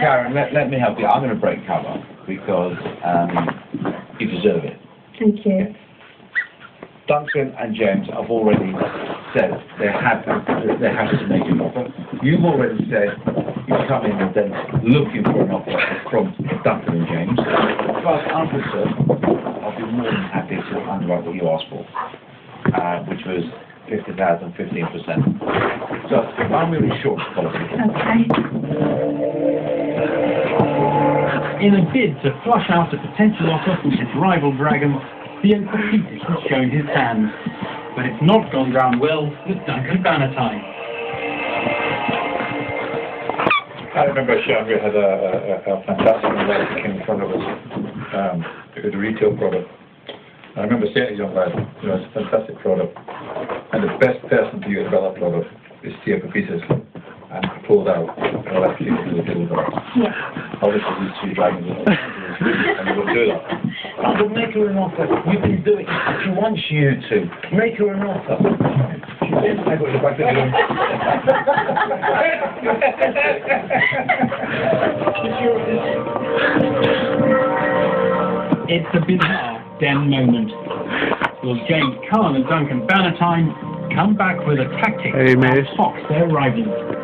Sharon, let, let me help you. I'm going to break cover because um, you deserve it. Thank you. Duncan and James have already said they're happy, they're happy to make an offer. You've already said you've come in and then looking for an offer from Duncan and James. As far as I'm concerned, I'll be more than happy to underwrite what you asked for, uh, which was 50,000, 15%. So I'm with insurance policy. Okay. In a bid to flush out a potential offer from his rival Dragon, Theo Paphitis has shown his hand. But it's not gone down well with Duncan Bannatyne. I remember Sean, we had a, a, a fantastic lad that came in front of us. Um, it was a retail product. I remember saying to young lad, you know, it's a fantastic product. And the best person to you about that product is Theo Paphitis. And he pulled out and left you to do the deal with her. Yeah. Obviously, these two dragons are and you won't do that. I will make her an offer. You can do it. She wants you to. Make her an offer. She did. I got in back of the. It's a bizarre den moment. Will James Caan and Duncan Bannatyne come back with a tactic Hey, to miss. fox their rivals?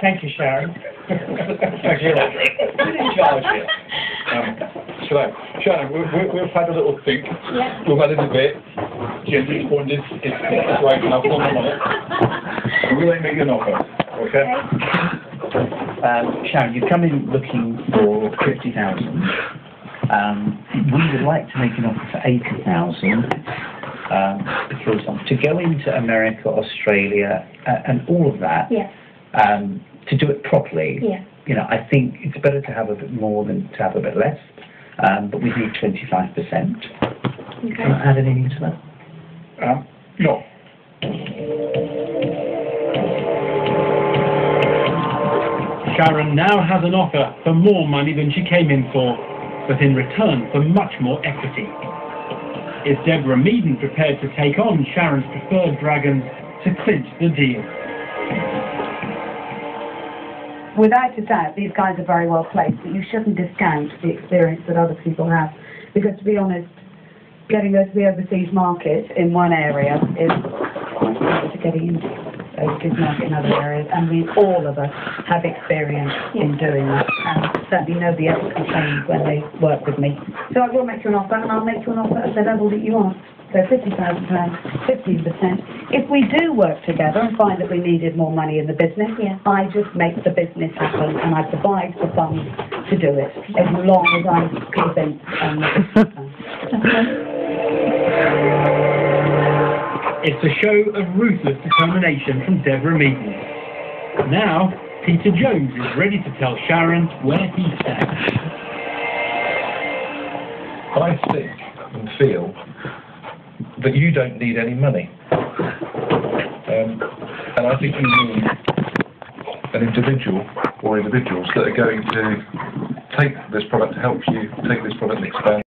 Thank you, Sharon. Thank you. Who's in charge here? Um, shall I? We, we, we've had a little think. Yeah. We've had a debate. James responded, it's, it's right, and I've done on it. And we'll make you an offer, okay? Um, Sharon, you've come in looking for 50,000. Um, we would like to make an offer for 80,000 um, because to go into America, Australia, uh, and all of that, Yeah. um, to do it properly, Yeah. you know, I think it's better to have a bit more than to have a bit less. Um, but we need 25%. Can Okay. I add anything to that? Um, no. Sharon now has an offer for more money than she came in for, but in return for much more equity. Is Deborah Meaden prepared to take on Sharon's preferred dragons to clinch the deal? without a doubt, these guys are very well placed, but you shouldn't discount the experience that other people have. Because to be honest, getting us the overseas market in one area is quite similar to getting into market in other areas. And we, all of us, have experience in doing that. And certainly nobody ever complains when they work with me. So I will make you an offer, and I'll make you an offer at the level that you want. So £50,000, 15%. If we do work together and find that we needed more money in the business, Yeah. I just make the business happen and I provide the funds to do it, as long as I'm convinced um, that it's done. It's a show of ruthless determination from Deborah Meaden. Now, Peter Jones is ready to tell Sharon where he stands. I think and feel that you don't need any money. Um, and I think you need an individual or individuals that are going to take this product to help you take this product and expand.